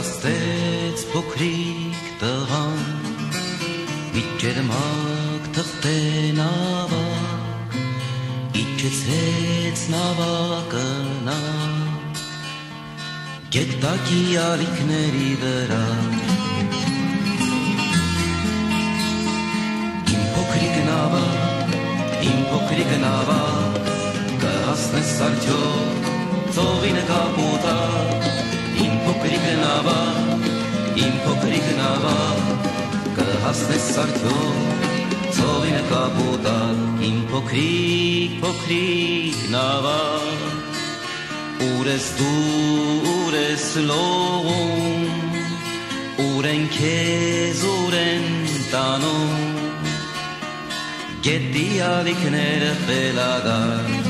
պատրաստեց փոքրիկ տղան Իջերմակ թղթեն ավակ Իջեցեց նավակը նա Գետակի ալիքների վրա Իմ փոքրիկ նավակ, իմ փոքրիկ նավակ Կհասնես արդյոք ծովի նկապուտա փոքրիկ նավակ կհասնես արդյոք ծովի նկապուտա Իմ փոքրիկ, փոքրիկ նավակ Ուր ես դու, ուր ես լողում Ուր են քեզ, ուր են տանում Գետի ալիքները խելագար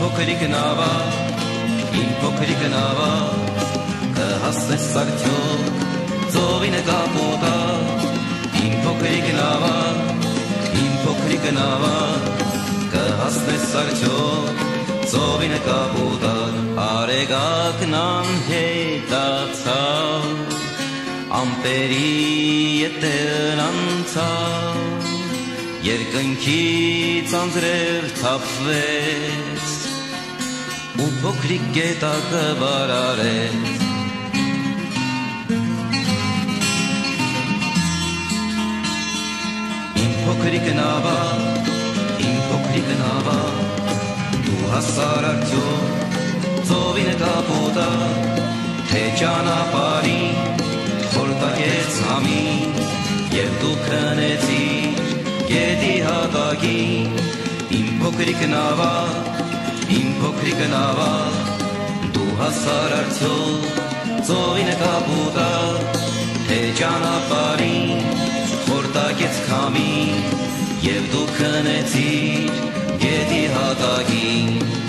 փոքրիկ նավա, իմ փոքրիկ նավա, կհասնես արդյոք ծովի նկապոտա, իմ փոքրիկ նավա, իմ փոքրիկ նավա, կհասնես արդյոք ծովի նկապոտա, արեգակն անհետացավ, ամպերի ետեր անցավ, երկնքից անձրև թափվեց ու փոքրիկ գետակը բարարեց Իմ փոքրիկ նավա, իմ փոքրիկ նավա դու հասար արդյոք ծովի նկապոտա թե ճանապարհի խորտակեց համի եւ դու քնեցիր գետի հատակին իմ փոքրիկ նավա փոքրիկ նավալ դու հասար արցով ծողին կապուտա թե ճանապարհին խորտակեց քամին եւ դու քնեցիր գետի հատակին